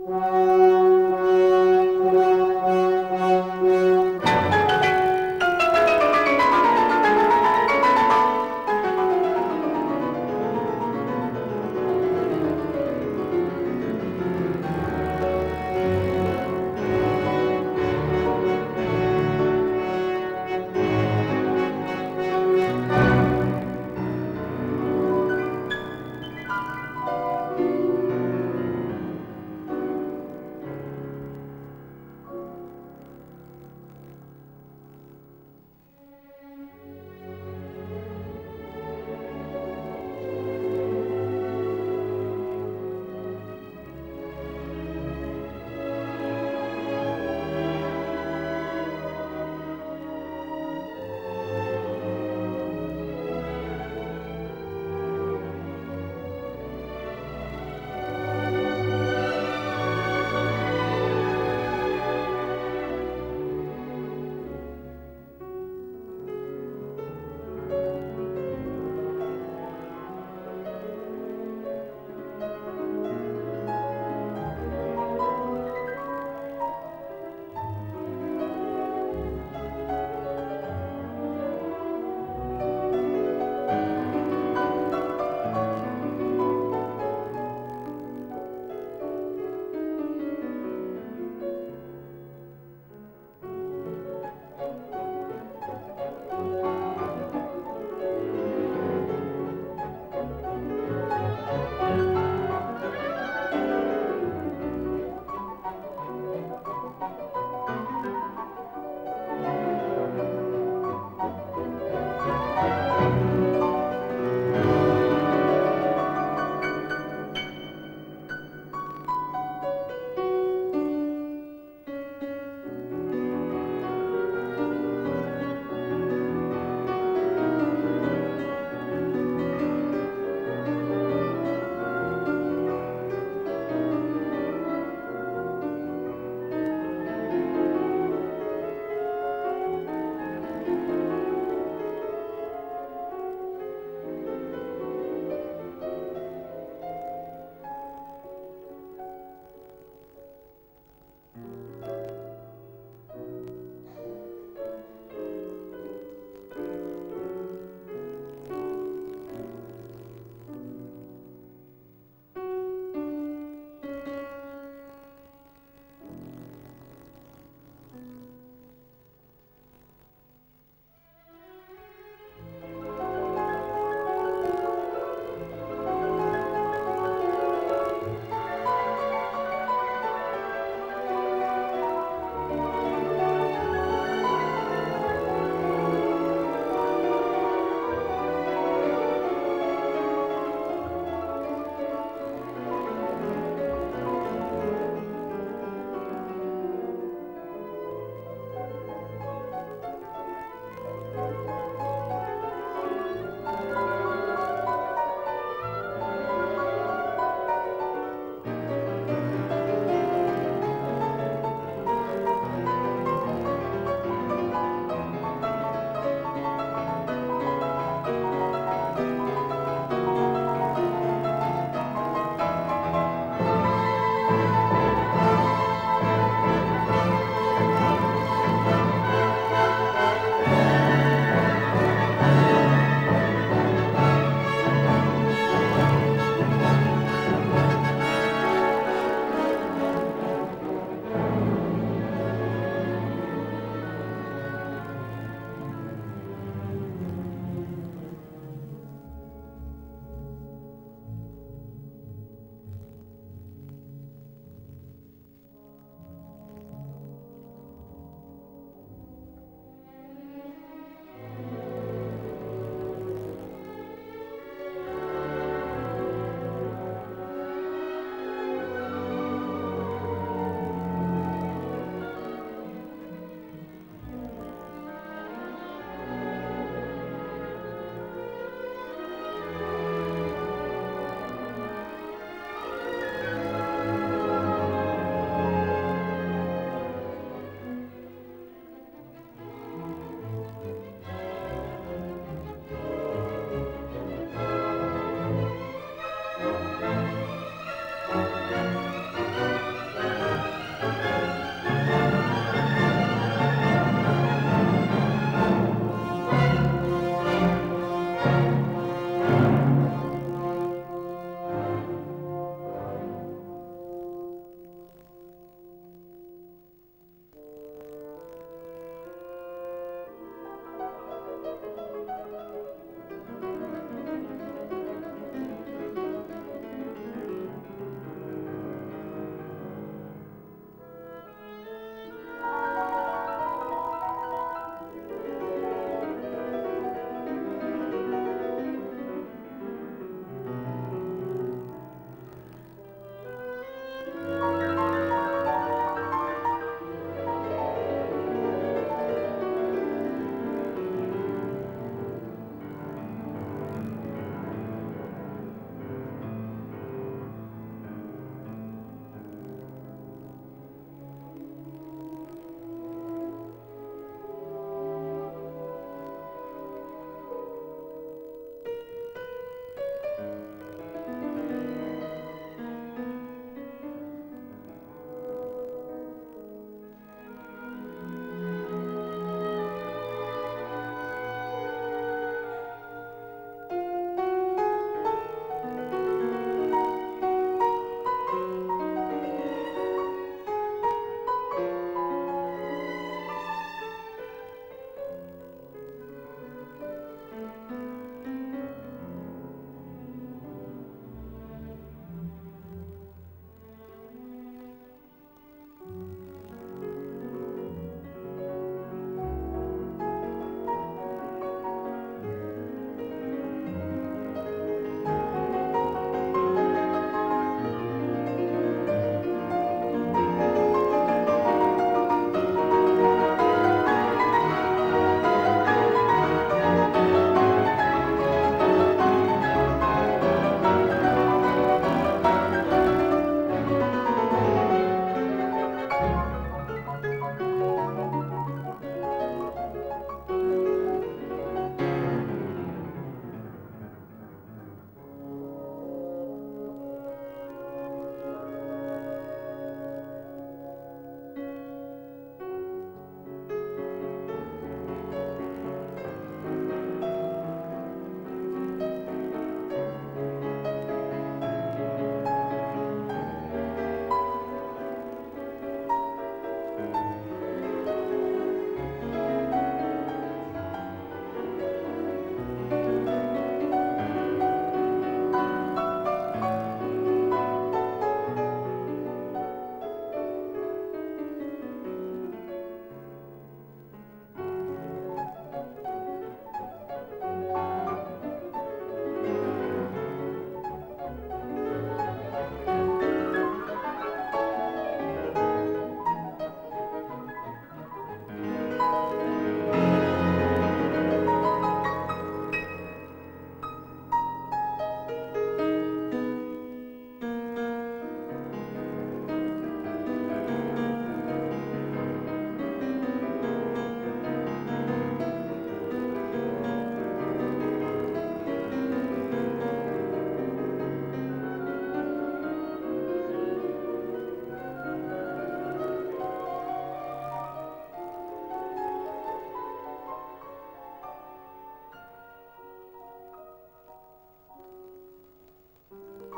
Wow.